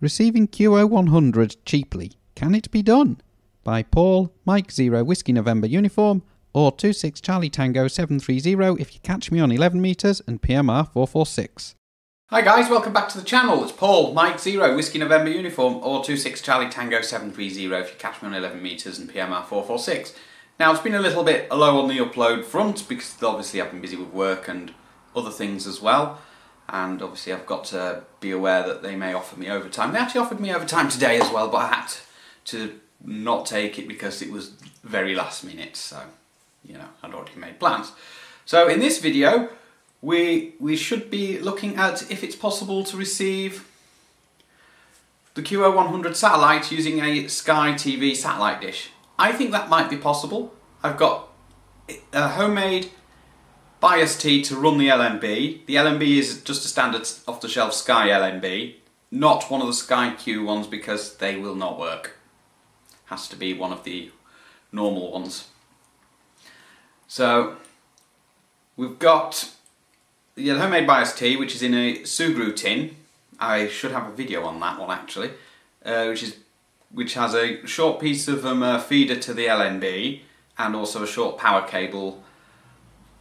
Receiving QO100 cheaply. Can it be done? By Paul, Mike Zero Whiskey November Uniform, or 26 Charlie Tango 730 if you catch me on 11 metres and PMR 446. Hi guys, welcome back to the channel. It's Paul, Mike Zero, Whiskey November Uniform, or 26 Charlie Tango 730 if you catch me on 11 metres and PMR 446. Now it's been a little bit low on the upload front because obviously I've been busy with work and other things as well and obviously I've got to be aware that they may offer me overtime. They actually offered me overtime today as well, but I had to not take it because it was very last minute, so you know, I'd already made plans. So in this video, we, we should be looking at if it's possible to receive the QO100 satellite using a Sky TV satellite dish. I think that might be possible. I've got a homemade bias T to run the LNB. The LNB is just a standard off-the-shelf Sky LNB, not one of the Sky Q ones because they will not work. Has to be one of the normal ones. So we've got the homemade bias T, which is in a Sugru tin. I should have a video on that one actually, uh, which is which has a short piece of um, a feeder to the LNB and also a short power cable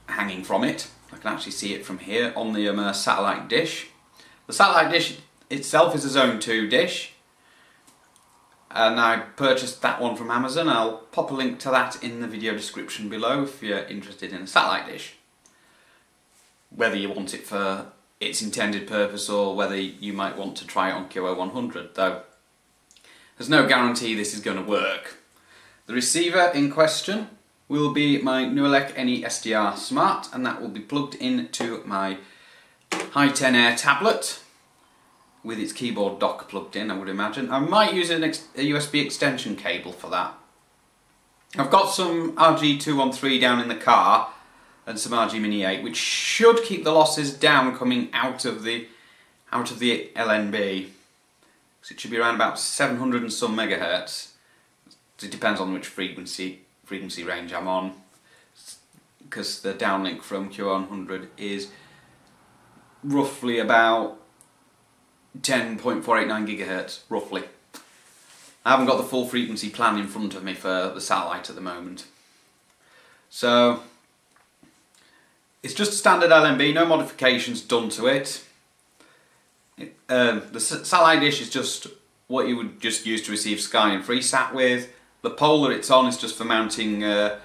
hanging from it. I can actually see it from here on the um, uh, satellite dish. The satellite dish itself is a Zone 2 dish and I purchased that one from Amazon. I'll pop a link to that in the video description below if you're interested in a satellite dish. Whether you want it for its intended purpose or whether you might want to try it on QO100 though there's no guarantee this is going to work. The receiver in question will be my Nooelec NE SDR Smart and that will be plugged into my Hi10Air tablet with its keyboard dock plugged in I would imagine. I might use a USB extension cable for that. I've got some RG213 down in the car and some RG Mini 8 which should keep the losses down coming out of the out of the LNB. So it should be around about 700 and some megahertz. It depends on which frequency frequency range I'm on because the downlink from Q100 is roughly about 10.489 gigahertz, roughly. I haven't got the full frequency plan in front of me for the satellite at the moment. So, it's just a standard LNB, no modifications done to it. it um, the satellite dish is just what you would just use to receive Sky and FreeSat with. The pole that it's on is just for mounting uh,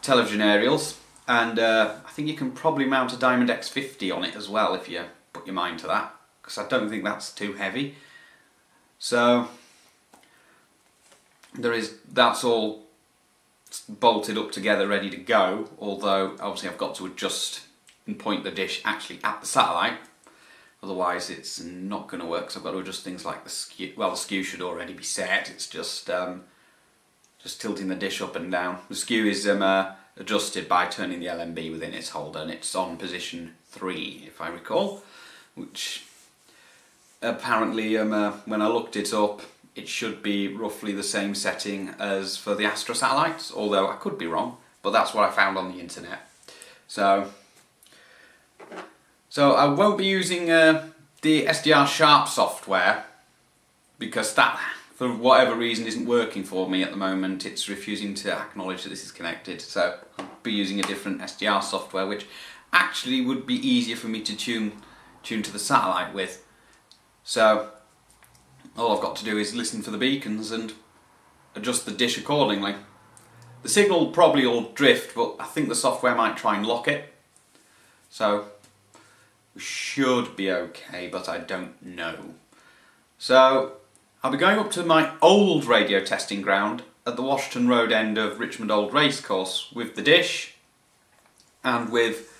television aerials and uh, I think you can probably mount a Diamond X50 on it as well if you put your mind to that because I don't think that's too heavy. So there is that's all bolted up together ready to go although obviously I've got to adjust and point the dish actually at the satellite otherwise it's not going to work so I've got to adjust things like the skew well the skew should already be set it's just um, just tilting the dish up and down. The skew is um, uh, adjusted by turning the LNB within its holder and it's on position 3 if I recall, which apparently um, uh, when I looked it up it should be roughly the same setting as for the Astra satellites, although I could be wrong, but that's what I found on the internet. So, so I won't be using uh, the SDR Sharp software because that for whatever reason isn't working for me at the moment. It's refusing to acknowledge that this is connected. So I'll be using a different SDR software which actually would be easier for me to tune tune to the satellite with. So all I've got to do is listen for the beacons and adjust the dish accordingly. The signal probably will drift but I think the software might try and lock it. So should be okay but I don't know. So I'll be going up to my old radio testing ground at the Washington Road end of Richmond Old Racecourse with the dish and with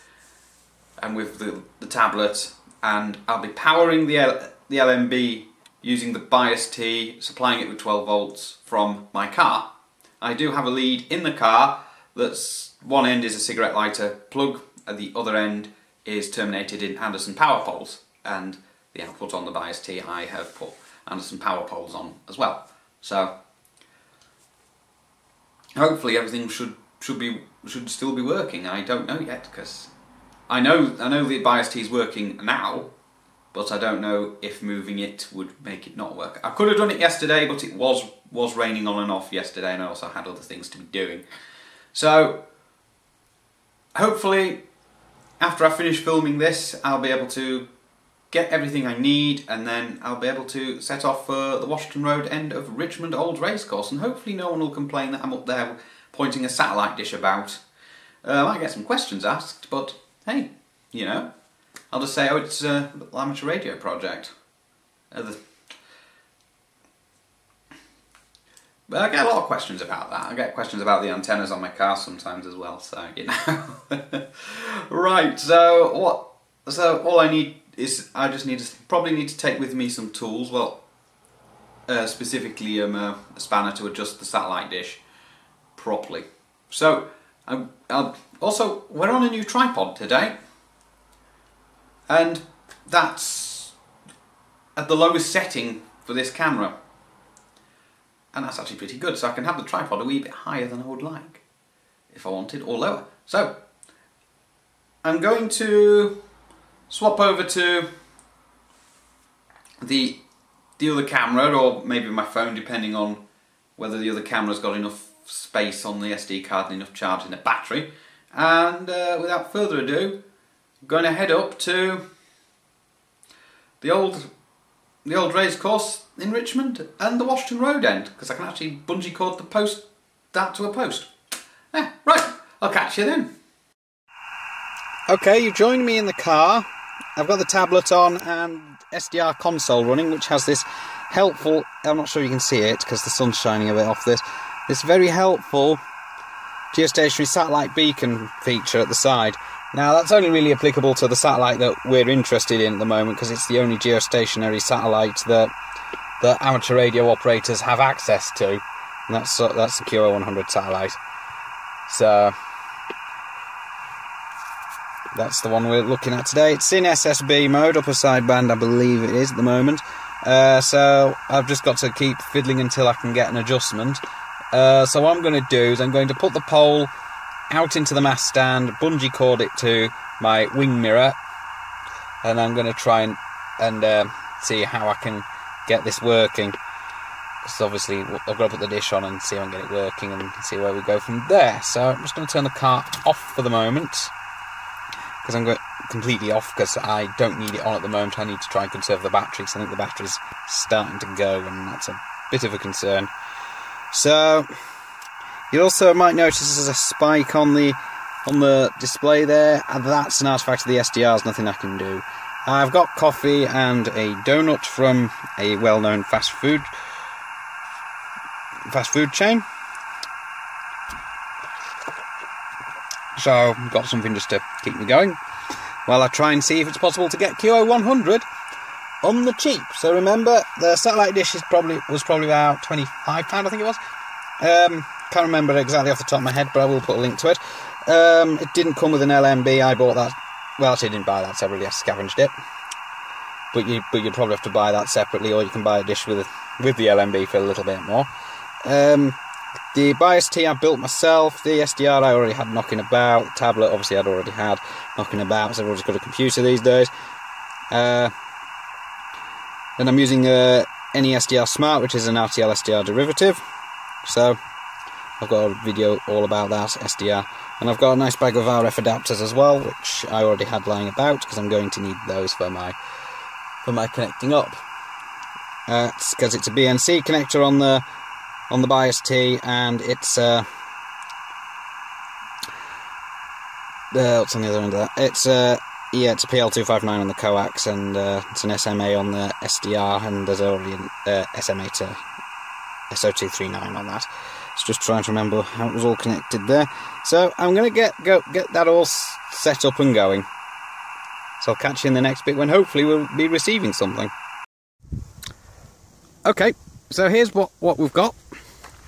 and with the, the tablet and I'll be powering the, L, the LNB using the bias T, supplying it with 12 volts from my car. I do have a lead in the car that's one end is a cigarette lighter plug and the other end is terminated in Anderson power poles and the output on the bias T I have put Anderson power poles on as well. So hopefully everything should should be should still be working. I don't know yet because I know I know the bias is working now, but I don't know if moving it would make it not work. I could have done it yesterday, but it was was raining on and off yesterday, and I also had other things to be doing. So, hopefully, after I finish filming this, I'll be able to get everything I need, and then I'll be able to set off for the Washington Road end of Richmond Old Racecourse, and hopefully no one will complain that I'm up there pointing a satellite dish about. Uh, I might get some questions asked, but hey, you know, I'll just say, oh, it's uh, amateur radio project. Uh, the... But I get a lot of questions about that. I get questions about the antennas on my car sometimes as well, so, you know. right, so what, so all I need is, I just need to, probably need to take with me some tools, well, uh, specifically um, a spanner to adjust the satellite dish properly. So, I'm, I'm, also, we're on a new tripod today, and that's at the lowest setting for this camera. And that's actually pretty good, so I can have the tripod a wee bit higher than I would like, if I wanted, or lower. So, I'm going to swap over to the the other camera, or maybe my phone, depending on whether the other camera's got enough space on the SD card and enough charge in the battery. And uh, without further ado, I'm going to head up to the old the old race course in Richmond and the Washington Road end because I can actually bungee cord the post that to a post. Yeah, right, I'll catch you then. Okay, you joined me in the car. I've got the tablet on and SDR console running, which has this helpful. I'm not sure you can see it because the sun's shining a bit off this. This very helpful geostationary satellite beacon feature at the side. Now that's only really applicable to the satellite that we're interested in at the moment because it's the only geostationary satellite that that amateur radio operators have access to. And that's that's the QO100 satellite. So that's the one we're looking at today. It's in SSB mode, upper sideband, I believe it is at the moment. Uh, so I've just got to keep fiddling until I can get an adjustment. Uh, so what I'm going to do is I'm going to put the pole out into the mast stand, bungee cord it to my wing mirror, and I'm going to try and, and uh, see how I can get this working. Because obviously I've got to put the dish on and see if I can get it working and see where we go from there. So I'm just going to turn the car off for the moment because I'm going completely off because I don't need it on at the moment. I need to try and conserve the battery because I think the battery's starting to go and that's a bit of a concern. So you also might notice there's a spike on the on the display there, and that's an artifact of the SDRs, nothing I can do. I've got coffee and a donut from a well-known fast food fast food chain. So I've got something just to keep me going while I try and see if it's possible to get QO100 on the cheap. So remember, the satellite dish is probably was probably about twenty-five pound, I think it was. Um, can't remember exactly off the top of my head, but I will put a link to it. Um, it didn't come with an LNB. I bought that. Well, actually, I didn't buy that separately. I really scavenged it. But you, but you'd probably have to buy that separately, or you can buy a dish with with the LNB for a little bit more. Um, the bias T I built myself. The SDR I already had knocking about. The tablet obviously I'd already had knocking about. So everyone's got a computer these days. Uh, then I'm using uh, NESDR Smart, which is an RTL SDR derivative. So I've got a video all about that SDR. And I've got a nice bag of RF adapters as well, which I already had lying about because I'm going to need those for my for my connecting up. Uh, it's because it's a BNC connector on the on the bias T, and it's uh, uh, what's on the other end of that? It's uh, yeah, it's a PL259 on the coax, and uh, it's an SMA on the SDR, and there's already an uh, SMA to SO239 on that. It's just trying to remember how it was all connected there. So I'm going to get go get that all set up and going. So I'll catch you in the next bit when hopefully we'll be receiving something. Okay, so here's what, what we've got.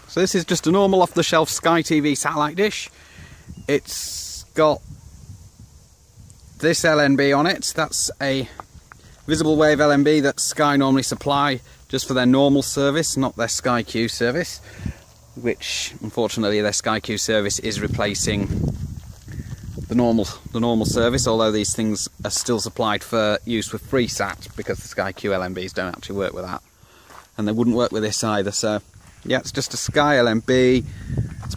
So this is just a normal off-the-shelf Sky TV satellite dish. It's got this LNB on it. That's a Visiblewave LNB that Sky normally supply just for their normal service, not their Sky Q service, which unfortunately their Sky Q service is replacing the normal the normal service, although these things are still supplied for use with FreeSat because the Sky Q LNBs don't actually work with that, and they wouldn't work with this either. So yeah, it's just a Sky LNB. It's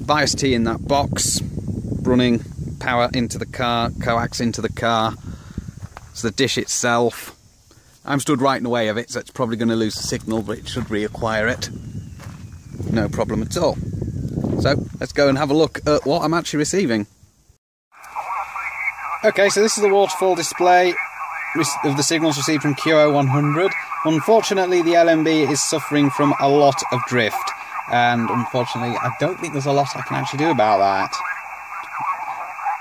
bias T in that box, running power into the car, coax into the car. It's the dish itself. I'm stood right in the way of it, so it's probably going to lose the signal, but it should reacquire it. No problem at all. So let's go and have a look at what I'm actually receiving. Okay, so this is the waterfall display of the signals received from QO100. Unfortunately, the LNB is suffering from a lot of drift, and unfortunately, I don't think there's a lot I can actually do about that.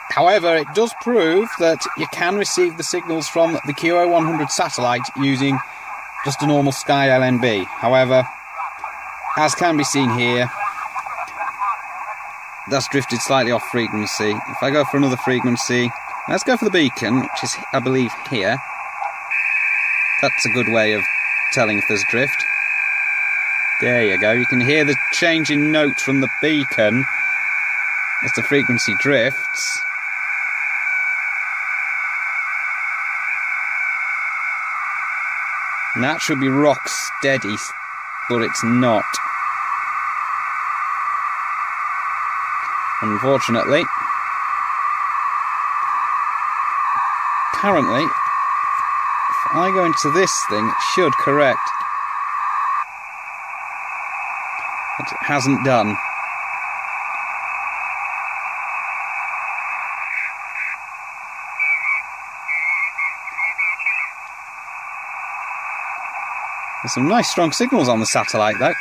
However, it does prove that you can receive the signals from the QO100 satellite using just a normal Sky LNB. However, as can be seen here, that's drifted slightly off frequency. If I go for another frequency, let's go for the beacon, which is, I believe, here. That's a good way of telling if there's drift. There you go, you can hear the change in note from the beacon as the frequency drifts. And that should be rock steady, but it's not. Unfortunately. Apparently, if I go into this thing, it should correct. But it hasn't done. There's some nice strong signals on the satellite though.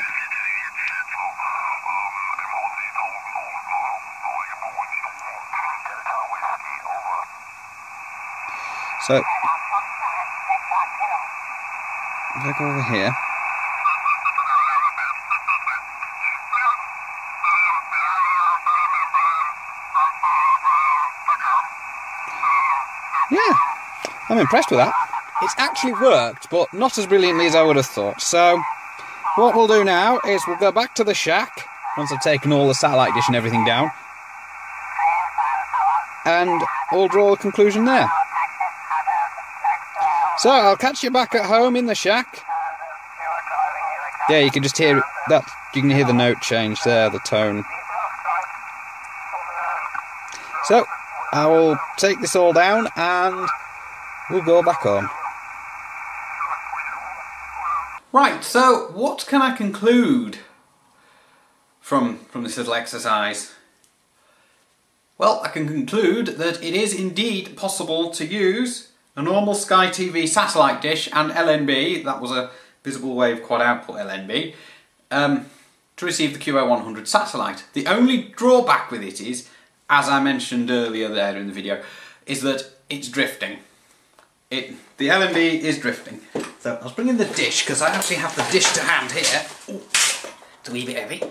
So, if Go over here, yeah, I'm impressed with that. It's actually worked, but not as brilliantly as I would have thought. So, what we'll do now is we'll go back to the shack once I've taken all the satellite dish and everything down, and we'll draw a conclusion there. So I'll catch you back at home in the shack. Yeah, you can just hear that. You can hear the note change there, the tone. So I will take this all down and we'll go back home. Right, so what can I conclude from, from this little exercise? Well, I can conclude that it is indeed possible to use a normal Sky TV satellite dish and LNB, that was a Visiblewave quad output LNB, um, to receive the QO100 satellite. The only drawback with it is, as I mentioned earlier there in the video, is that it's drifting. It, the LNB is drifting. So I was bringing the dish because I actually have the dish to hand here. Ooh, it's a wee bit heavy.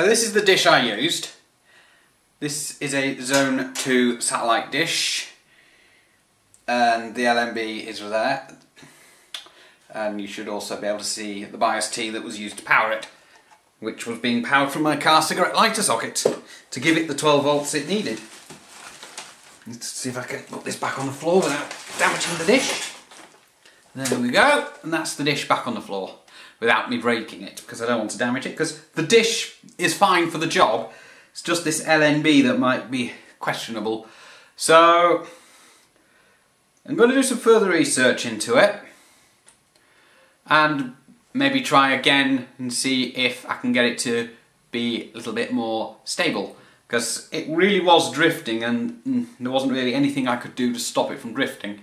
So this is the dish I used. This is a Zone 2 satellite dish and the LNB is there and you should also be able to see the bias T that was used to power it which was being powered from my car cigarette lighter socket to give it the 12 volts it needed. Let's see if I can put this back on the floor without damaging the dish. There we go, and that's the dish back on the floor without me breaking it because I don't want to damage it because the dish is fine for the job. It's just this LNB that might be questionable. So I'm going to do some further research into it and maybe try again and see if I can get it to be a little bit more stable because it really was drifting and mm, there wasn't really anything I could do to stop it from drifting.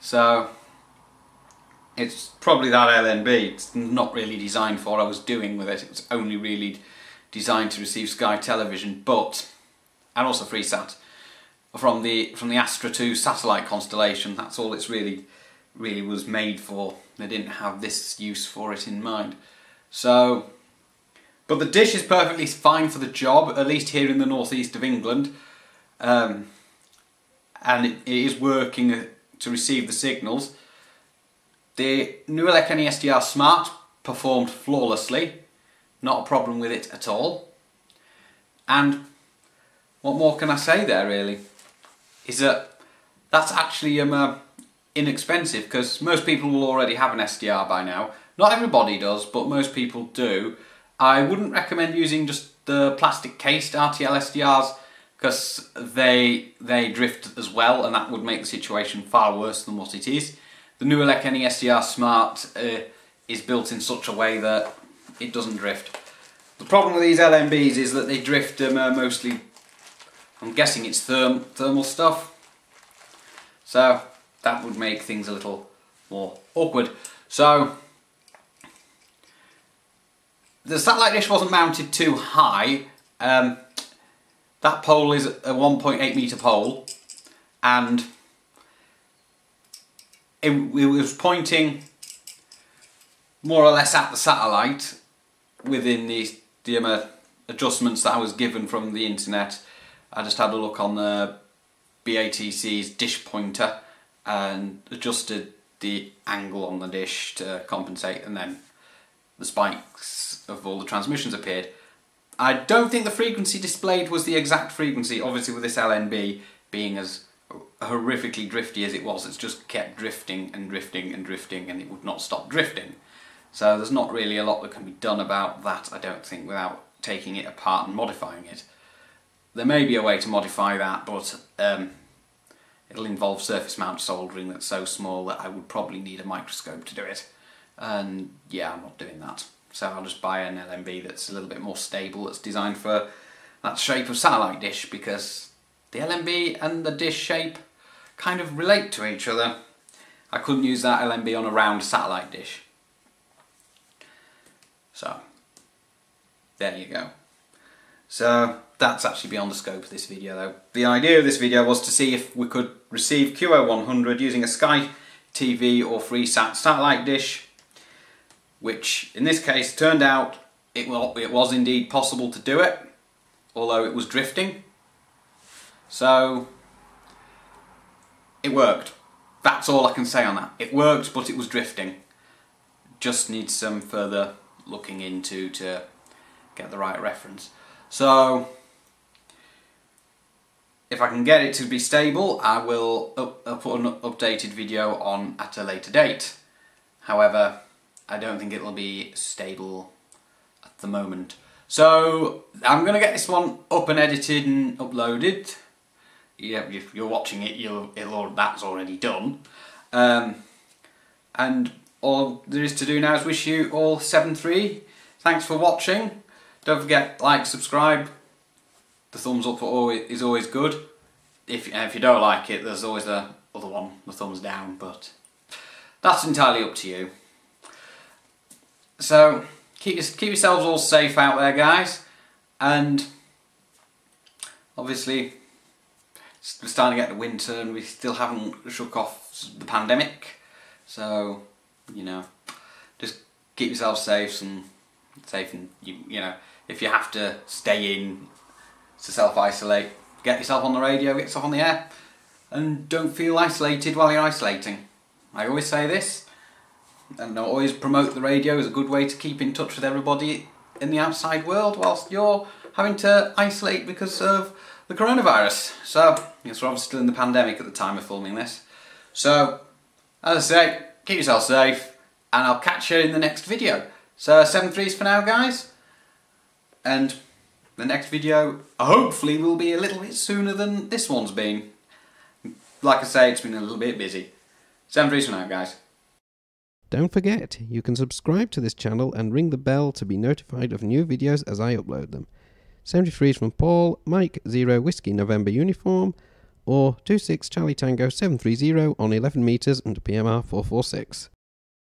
So it's probably that LNB. It's not really designed for what I was doing with it. It was only really designed to receive Sky Television, but and also FreeSat from the from the Astra 2 satellite constellation. That's all it's really really was made for. They didn't have this use for it in mind. So, but the dish is perfectly fine for the job, at least here in the northeast of England. Um, and it, it is working to receive the signals. The Nooelec SDR Smart performed flawlessly. not a problem with it at all. And what more can I say there really? Is that that's actually um, uh, inexpensive because most people will already have an SDR by now. Not everybody does, but most people do. I wouldn't recommend using just the plastic cased RTL SDRs because they they drift as well and that would make the situation far worse than what it is. The new Nooelec SDR Smart uh, is built in such a way that it doesn't drift. The problem with these LNBs is that they drift um, uh, mostly, I'm guessing it's therm thermal stuff, so that would make things a little more awkward. So the satellite dish wasn't mounted too high. Um, that pole is a 1.8 metre pole and it, it, was pointing more or less at the satellite within the, the um, adjustments that I was given from the internet. I just had a look on the BATC's dish pointer and adjusted the angle on the dish to compensate and then the spikes of all the transmissions appeared. I don't think the frequency displayed was the exact frequency, obviously with this LNB being as horrifically drifty as it was, it's just kept drifting and drifting and drifting and it would not stop drifting. So there's not really a lot that can be done about that, I don't think, without taking it apart and modifying it. There may be a way to modify that, but um, it'll involve surface mount soldering that's so small that I would probably need a microscope to do it. And yeah, I'm not doing that. So I'll just buy an LNB that's a little bit more stable, that's designed for that shape of satellite dish because the LNB and the dish shape kind of relate to each other. I couldn't use that LNB on a round satellite dish. So, there you go. So, that's actually beyond the scope of this video though. The idea of this video was to see if we could receive QO100 using a Sky TV or FreeSat satellite dish which in this case turned out it, it was indeed possible to do it, although it was drifting. So it worked. That's all I can say on that. It worked, but it was drifting. Just needs some further looking into to get the right reference. So if I can get it to be stable, I will up, put an updated video on at a later date. However, I don't think it'll be stable at the moment. So I'm going to get this one up and edited and uploaded. Yeah, if you're watching it, you'll it'll that's already done. Um, and all there is to do now is wish you all 7-3. Thanks for watching. Don't forget, like, subscribe. The thumbs up is always good. If, if you don't like it, there's always the other one, the thumbs down, but that's entirely up to you. So keep keep yourselves all safe out there, guys, and obviously we're starting to get the winter, and we still haven't shook off the pandemic. So you know, just keep yourself safe and safe, and you you know, if you have to stay in to self isolate, get yourself on the radio, get yourself on the air, and don't feel isolated while you're isolating. I always say this and I always promote the radio as a good way to keep in touch with everybody in the outside world whilst you're having to isolate because of the coronavirus. So, yes, we're obviously still in the pandemic at the time of filming this. So, as I say, keep yourself safe, and I'll catch you in the next video. So, 7 threes for now, guys. And the next video, hopefully, will be a little bit sooner than this one's been. Like I say, it's been a little bit busy. 7 threes for now, guys. Don't forget, you can subscribe to this channel and ring the bell to be notified of new videos as I upload them. 73 is from Paul, Mike 0 Whiskey November Uniform, or 26 Charlie Tango 730 on 11 metres and PMR 446.